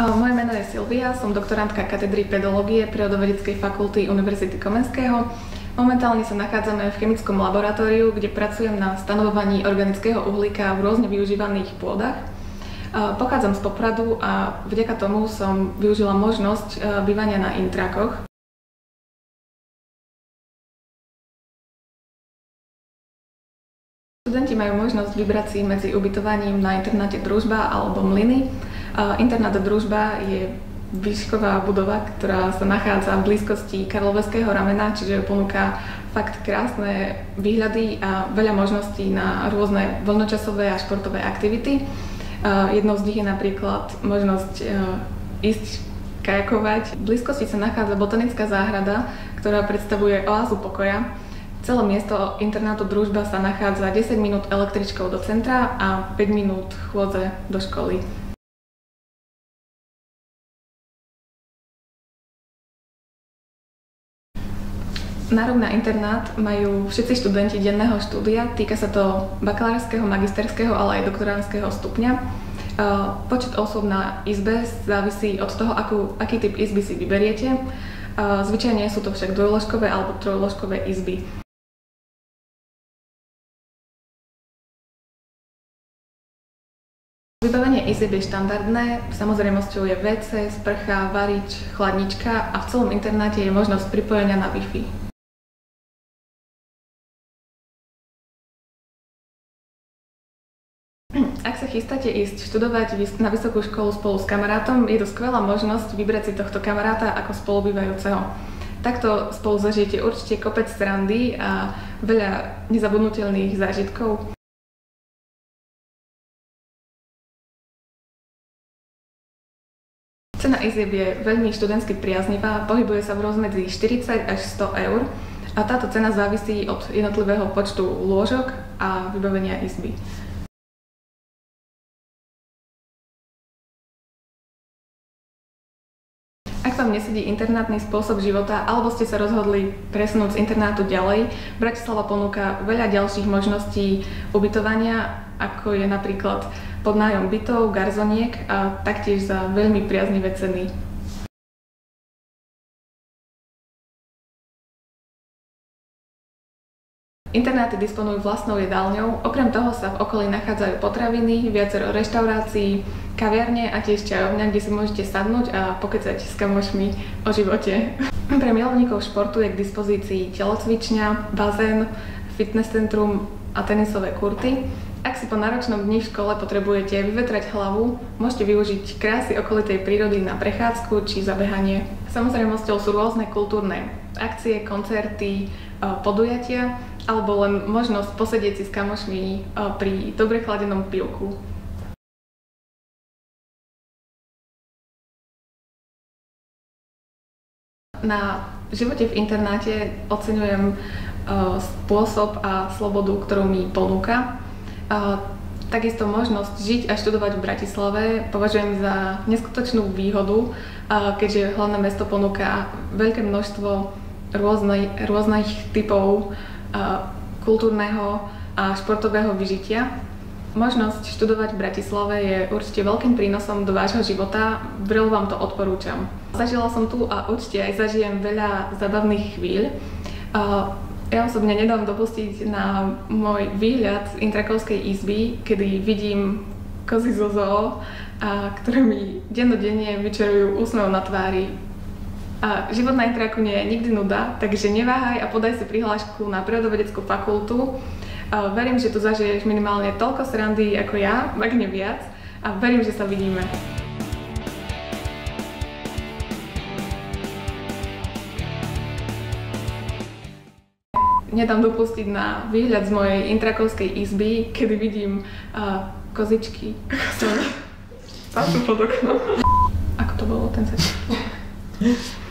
Moje meno je Silvia, som doktorantka katedry pedológie Prírodovedeckej fakulty Univerzity Komenského. Momentálne sa nachádzame v chemickom laboratóriu, kde pracujem na stanovovaní organického uhlíka v rôzne využívaných pôdach. Pochádzam z Popradu a vďaka tomu som využila možnosť bývania na intrakoch. Študenti majú možnosť vybrať si medzi ubytovaním na internáte Družba alebo Mlyny. Internát Družba je výšková budova, ktorá sa nachádza v blízkosti Karloveského ramena, čiže ponúka fakt krásne výhľady a veľa možností na rôzne voľnočasové a športové aktivity. Jednou z nich je napríklad možnosť e, ísť kajakovať. V blízkosti sa nachádza botanická záhrada, ktorá predstavuje oázu pokoja. Celé miesto internátu Družba sa nachádza 10 minút električkou do centra a 5 minút chôdze do školy. Nárok na internát majú všetci študenti denného štúdia. Týka sa to bakalárskeho, magisterského, ale aj doktoránskeho stupňa. Počet osôb na izbe závisí od toho, akú, aký typ izby si vyberiete. Zvyčajne sú to však dvojložkové alebo trojložkové izby. Vybavenie izieb je štandardné, samozrejmosťou je WC, sprcha, varič, chladnička a v celom internáte je možnosť pripojenia na Wi-Fi. Ak sa chystáte ísť študovať na vysokú školu spolu s kamarátom, je to skvelá možnosť vybrať si tohto kamaráta ako spolubývajúceho. Takto spolu zažijete určite kopec strandy a veľa nezabudnutelných zážitkov. Cena izieb je veľmi študentsky priaznivá, pohybuje sa v rozmedzi 40 až 100 eur a táto cena závisí od jednotlivého počtu lôžok a vybavenia izby. Vám nesedí internátny spôsob života alebo ste sa rozhodli presunúť z internátu ďalej, Bratislava ponúka veľa ďalších možností ubytovania, ako je napríklad podnájom bytov, garzoniek a taktiež za veľmi priaznivé ceny. Internáty disponujú vlastnou jedálňou, okrem toho sa v okolí nachádzajú potraviny, viacero reštaurácií, kaviarne a tiež čajovňa, kde si môžete sadnúť a pokecať s kamošmi o živote. Pre milovníkov športu je k dispozícii telocvičňa, bazén, fitness centrum a tenisové kurty. Ak si po náročnom dni v škole potrebujete vyvetrať hlavu, môžete využiť krásy okolitej prírody na prechádzku či zabehanie. Samozrejmosťou sú rôzne kultúrne akcie, koncerty, podujatia alebo len možnosť posedieť si s kamošmi pri dobre chladenom pivku. Na živote v internáte oceňujem spôsob a slobodu, ktorú mi ponúka. Takisto možnosť žiť a študovať v Bratislave považujem za neskutočnú výhodu, keďže hlavné mesto ponúka veľké množstvo rôznej, rôznych typov kultúrneho a športového vyžitia. Možnosť študovať v Bratislave je určite veľkým prínosom do vášho života, vrelo vám to odporúčam. Zažila som tu a určite aj zažijem veľa zábavných chvíľ. Ja osobne nedám dopustiť na môj výhľad z intrakovskej izby, kedy vidím kozy zo zoo, a ktoré mi dennodenne vyčerujú úsmev na tvári. A život na intraku nie je nikdy nuda, takže neváhaj a podaj si prihlášku na prírodovedeckú fakultu. A verím, že tu zažiješ minimálne toľko srandy ako ja, ak nie viac. A verím, že sa vidíme. nedám dopustiť na výhľad z mojej intrakovskej izby, kedy vidím uh, kozičky. Sorry. Pásu pod oknom. Ako to bolo ten začiatok?